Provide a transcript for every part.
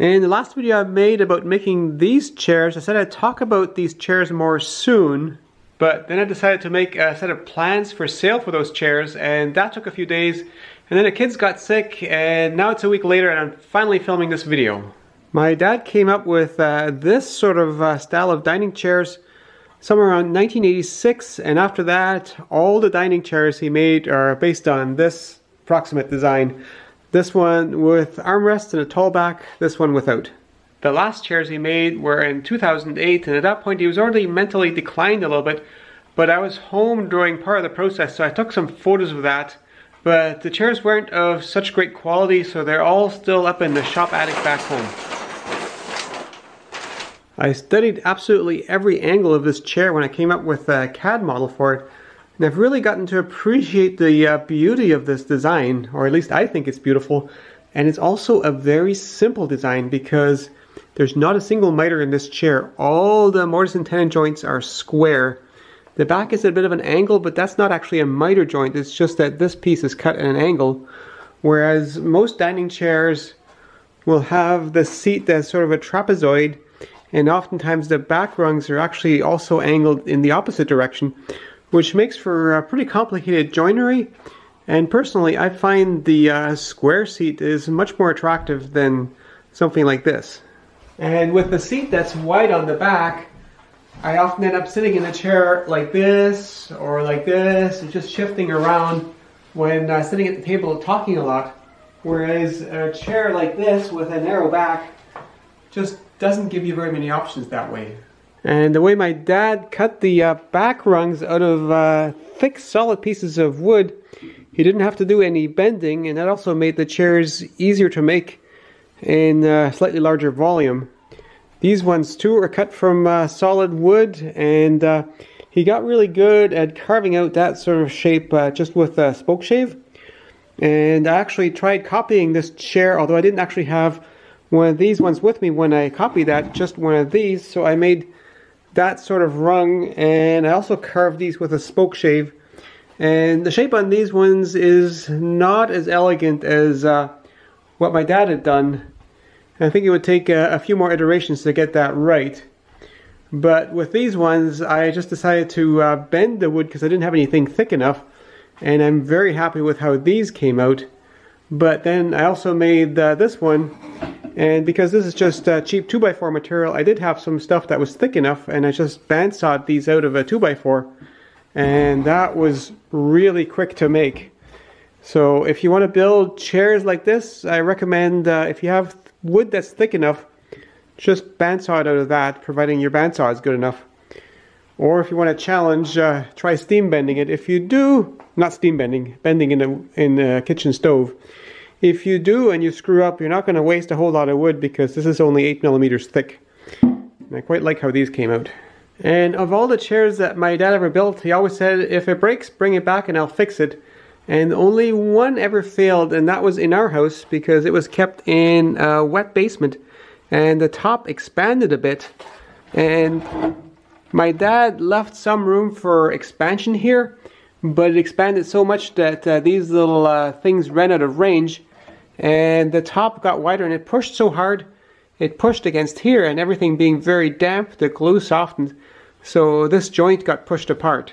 In the last video I made about making these chairs, I said I'd talk about these chairs more soon, but then I decided to make a set of plans for sale for those chairs, and that took a few days, and then the kids got sick, and now it's a week later and I'm finally filming this video. My dad came up with uh, this sort of uh, style of dining chairs somewhere around 1986, and after that, all the dining chairs he made are based on this approximate design. This one with armrests and a tall back, this one without. The last chairs he made were in 2008 and at that point he was already mentally declined a little bit but I was home during part of the process so I took some photos of that but the chairs weren't of such great quality so they're all still up in the shop attic back home. I studied absolutely every angle of this chair when I came up with a CAD model for it and I've really gotten to appreciate the uh, beauty of this design, or at least I think it's beautiful. And it's also a very simple design because there's not a single miter in this chair. All the mortise and tenon joints are square. The back is a bit of an angle, but that's not actually a miter joint. It's just that this piece is cut at an angle. Whereas most dining chairs will have the seat that's sort of a trapezoid, and oftentimes the back rungs are actually also angled in the opposite direction which makes for a pretty complicated joinery. And personally, I find the uh, square seat is much more attractive than something like this. And with the seat that's wide on the back, I often end up sitting in a chair like this or like this, just shifting around when uh, sitting at the table talking a lot. Whereas a chair like this with a narrow back just doesn't give you very many options that way. And the way my dad cut the uh, back rungs out of uh, thick solid pieces of wood, he didn't have to do any bending and that also made the chairs easier to make in uh, slightly larger volume. These ones too are cut from uh, solid wood and uh, he got really good at carving out that sort of shape uh, just with a spoke shave. And I actually tried copying this chair, although I didn't actually have one of these ones with me when I copied that, just one of these. So I made that sort of rung and I also carved these with a spoke shave. And the shape on these ones is not as elegant as uh, what my dad had done. I think it would take a, a, few more iterations to get that right. But with these ones I just decided to uh, bend the wood because I didn't have anything thick enough and I'm very happy with how these came out. But then I also made uh, this one and because this is just uh, cheap 2x4 material, I did have some stuff that was thick enough and I just bandsawed these out of a 2x4 and that was really quick to make. So if you want to build chairs like this, I recommend uh, if you have wood that's thick enough, just bandsaw it out of that, providing your bandsaw is good enough. Or if you want to challenge, uh, try steam bending it. If you do, not steam bending, bending in a, in a kitchen stove. If you do and you screw up, you're not going to waste a whole lot of wood because this is only 8 millimeters thick. And I quite like how these came out. And of all the chairs that my dad ever built, he always said, if it breaks, bring it back and I'll fix it. And only one ever failed, and that was in our house because it was kept in a wet basement. And the top expanded a bit. And my dad left some room for expansion here, but it expanded so much that uh, these little uh, things ran out of range and the top got wider and it pushed so hard it pushed against here and everything being very damp the glue softened. So this joint got pushed apart.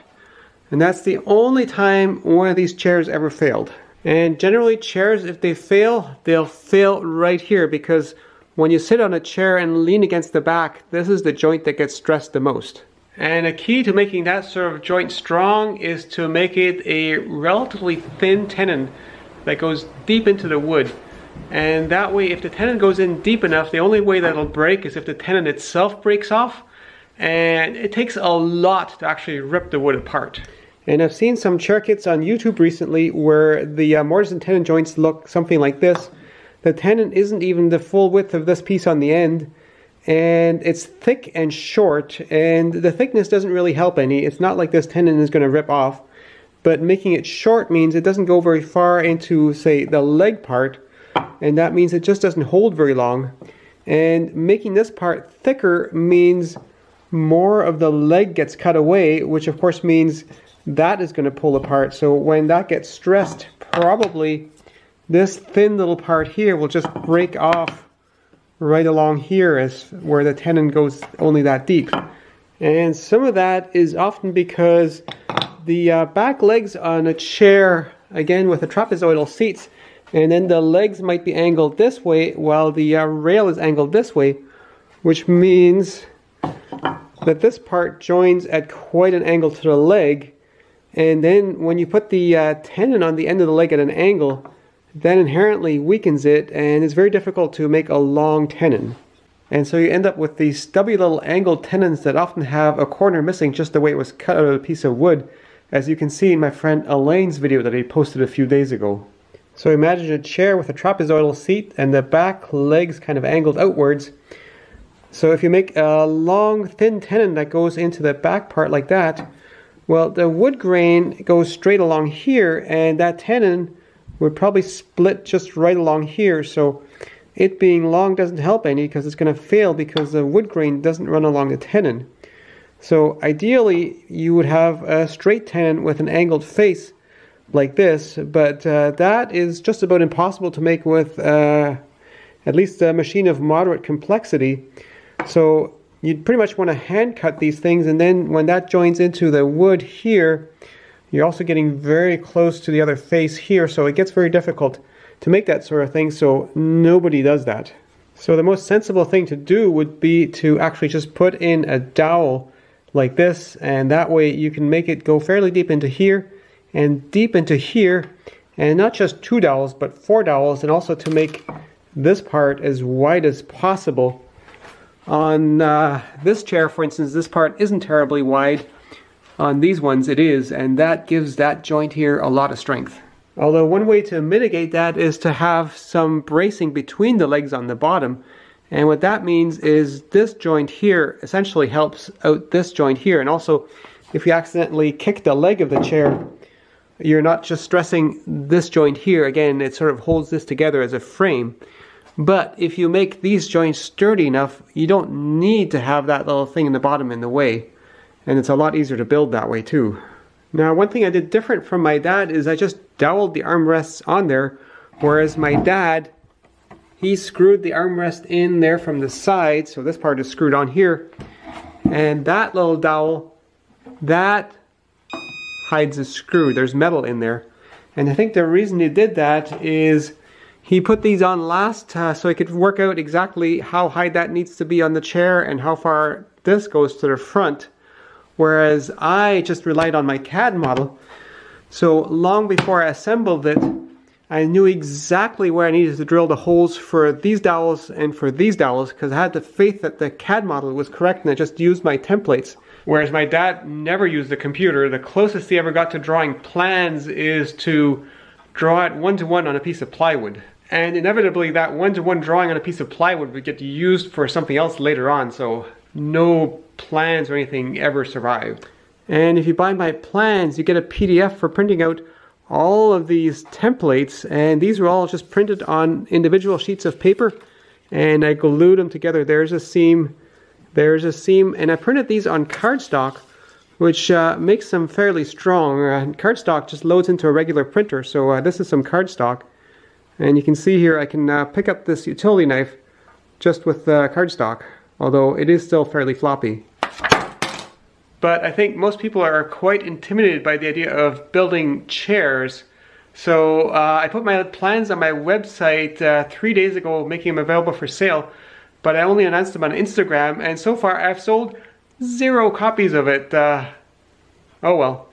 And that's the only time one of these chairs ever failed. And generally chairs if they fail they'll fail right here because when you sit on a chair and lean against the back this is the joint that gets stressed the most. And a key to making that sort of joint strong is to make it a relatively thin tenon that goes deep into the wood. And that way, if the tenon goes in deep enough, the only way that'll break is if the tenon itself breaks off. And it takes a lot to actually rip the wood apart. And I've seen some chair kits on YouTube recently where the uh, mortise and tenon joints look something like this. The tenon isn't even the full width of this piece on the end and it's thick and short and the thickness doesn't really help any. It's not like this tenon is going to rip off but making it short means it doesn't go very far into, say, the leg part, and that means it just doesn't hold very long. And making this part thicker means more of the leg gets cut away, which of course means that is going to pull apart. So when that gets stressed, probably this thin little part here will just break off right along here is where the tenon goes only that deep. And some of that is often because the uh, back legs on a chair, again with the trapezoidal seats, and then the legs might be angled this way while the uh, rail is angled this way, which means that this part joins at quite an angle to the leg. And then when you put the uh, tenon on the end of the leg at an angle, that inherently weakens it and it's very difficult to make a long tenon. And so you end up with these stubby little angled tenons that often have a corner missing just the way it was cut out of a piece of wood, as you can see in my friend Alain's video that he posted a few days ago. So imagine a chair with a trapezoidal seat and the back legs kind of angled outwards. So if you make a long thin tenon that goes into the back part like that, well the wood grain goes straight along here and that tenon would probably split just right along here. So it being long doesn't help any because it's going to fail because the wood grain doesn't run along the tenon. So ideally you would have a straight tenon with an angled face like this, but uh, that is just about impossible to make with uh, at least a machine of moderate complexity. So you'd pretty much want to hand cut these things and then when that joins into the wood here, you're also getting very close to the other face here, so it gets very difficult to make that sort of thing, so nobody does that. So the most sensible thing to do would be to actually just put in a dowel like this, and that way you can make it go fairly deep into here and deep into here, and not just two dowels, but four dowels, and also to make this part as wide as possible. On uh, this chair, for instance, this part isn't terribly wide, on these ones it is, and that gives that joint here a lot of strength. Although one way to mitigate that is to have some bracing between the legs on the bottom. And what that means is this joint here essentially helps out this joint here. And also, if you accidentally kick the leg of the chair, you're not just stressing this joint here. Again, it sort of holds this together as a frame. But if you make these joints sturdy enough, you don't need to have that little thing in the bottom in the way and it's a lot easier to build that way too. Now one thing I did different from my dad is I just doweled the armrests on there, whereas my dad, he screwed the armrest in there from the side, so this part is screwed on here, and that little dowel, that hides a screw, there's metal in there. And I think the reason he did that is he put these on last uh, so he could work out exactly how high that needs to be on the chair and how far this goes to the front whereas I just relied on my CAD model. So long before I assembled it, I knew exactly where I needed to drill the holes for these dowels and for these dowels because I had the faith that the CAD model was correct and I just used my templates. Whereas my dad never used the computer. The closest he ever got to drawing plans is to draw it one-to-one -one on a piece of plywood. And inevitably that one-to-one -one drawing on a piece of plywood would get used for something else later on, so no plans or anything ever survive. And if you buy my plans, you get a PDF for printing out all of these templates, and these were all just printed on individual sheets of paper, and I glued them together. There's a seam, there's a seam, and I printed these on cardstock, which uh, makes them fairly strong. Uh, cardstock just loads into a regular printer, so uh, this is some cardstock. And you can see here I can uh, pick up this utility knife just with uh, cardstock although it is still fairly floppy. But I think most people are quite intimidated by the idea of building chairs. So uh, I put my plans on my website uh, three days ago, making them available for sale. But I only announced them on Instagram, and so far I've sold zero copies of it. Uh, oh well.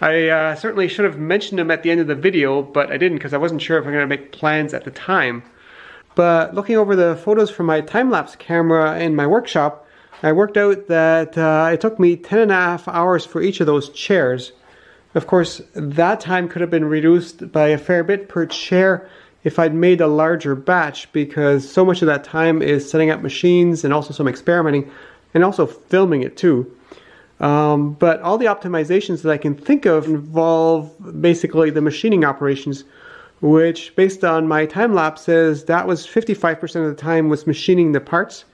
I uh, certainly should have mentioned them at the end of the video, but I didn't because I wasn't sure if I'm going to make plans at the time. But looking over the photos from my time-lapse camera in my workshop, I worked out that uh, it took me 10 and a half hours for each of those chairs. Of course, that time could have been reduced by a fair bit per chair if I'd made a larger batch because so much of that time is setting up machines and also some experimenting and also filming it too. Um, but all the optimizations that I can think of involve basically the machining operations which based on my time lapses, that was 55% of the time was machining the parts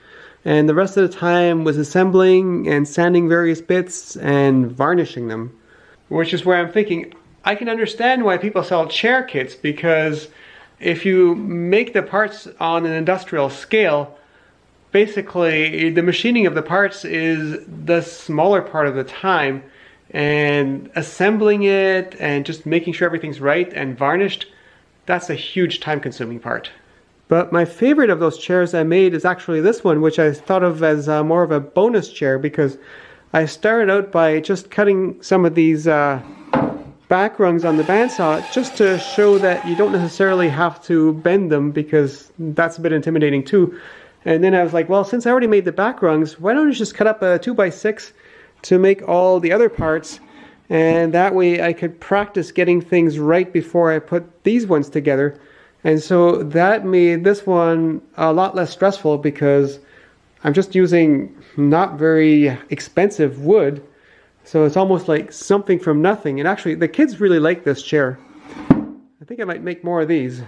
and the rest of the time was assembling and sanding various bits and varnishing them. Which is where I'm thinking, I can understand why people sell chair kits because if you make the parts on an industrial scale, basically the machining of the parts is the smaller part of the time and assembling it and just making sure everything's right and varnished, that's a huge time consuming part. But my favorite of those chairs I made is actually this one, which I thought of as uh, more of a bonus chair because I started out by just cutting some of these uh, back rungs on the bandsaw just to show that you don't necessarily have to bend them because that's a bit intimidating too. And then I was like, well, since I already made the back rungs, why don't I just cut up a 2x6 to make all the other parts and that way I could practice getting things right before I put these ones together. And so that made this one a lot less stressful because I'm just using not very expensive wood. So it's almost like something from nothing. And actually, the kids really like this chair. I think I might make more of these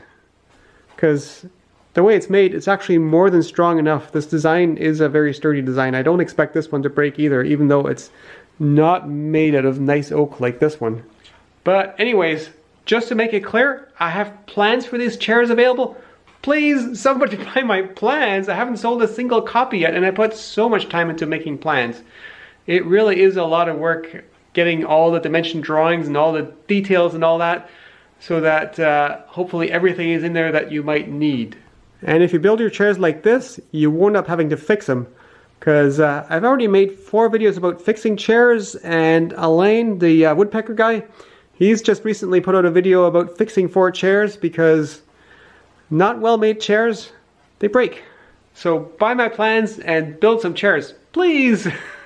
because the way it's made, it's actually more than strong enough. This design is a very sturdy design. I don't expect this one to break either, even though it's not made out of nice oak like this one. But anyways, just to make it clear, I have plans for these chairs available. Please, somebody buy my plans. I haven't sold a single copy yet and I put so much time into making plans. It really is a lot of work getting all the dimension drawings and all the details and all that so that uh, hopefully everything is in there that you might need. And if you build your chairs like this, you won't up having to fix them because uh, I've already made four videos about fixing chairs and Alain, the uh, woodpecker guy, he's just recently put out a video about fixing four chairs because not well-made chairs, they break. So buy my plans and build some chairs, please!